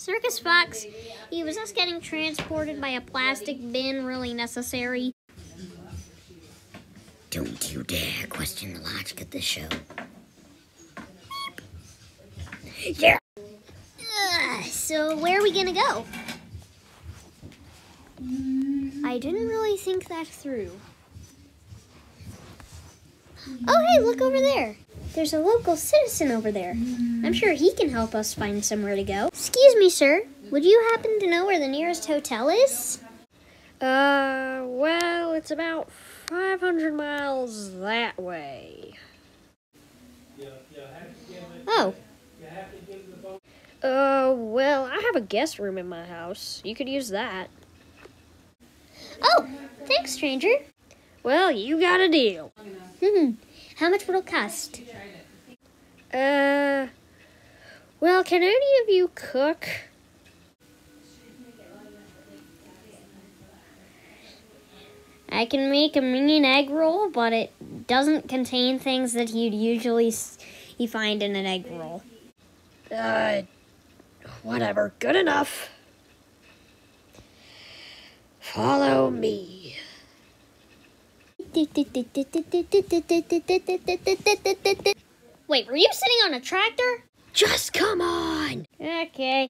Circus Fox, he was just getting transported by a plastic bin really necessary? Don't you dare question the logic of this show. Yeah. Uh, so where are we gonna go? I didn't really think that through. Oh, hey, look over there. There's a local citizen over there. I'm sure he can help us find somewhere to go. Excuse me, sir. Would you happen to know where the nearest hotel is? Uh, well, it's about 500 miles that way. Oh, Uh, well, I have a guest room in my house. You could use that. oh, thanks, stranger. Well, you got a deal. Hmm, how much would it cost? Uh, well, can any of you cook? I can make a mean egg roll, but it doesn't contain things that you'd usually you find in an egg roll. Uh, whatever. Good enough. Follow me. Wait, were you sitting on a tractor? Just come on. Okay.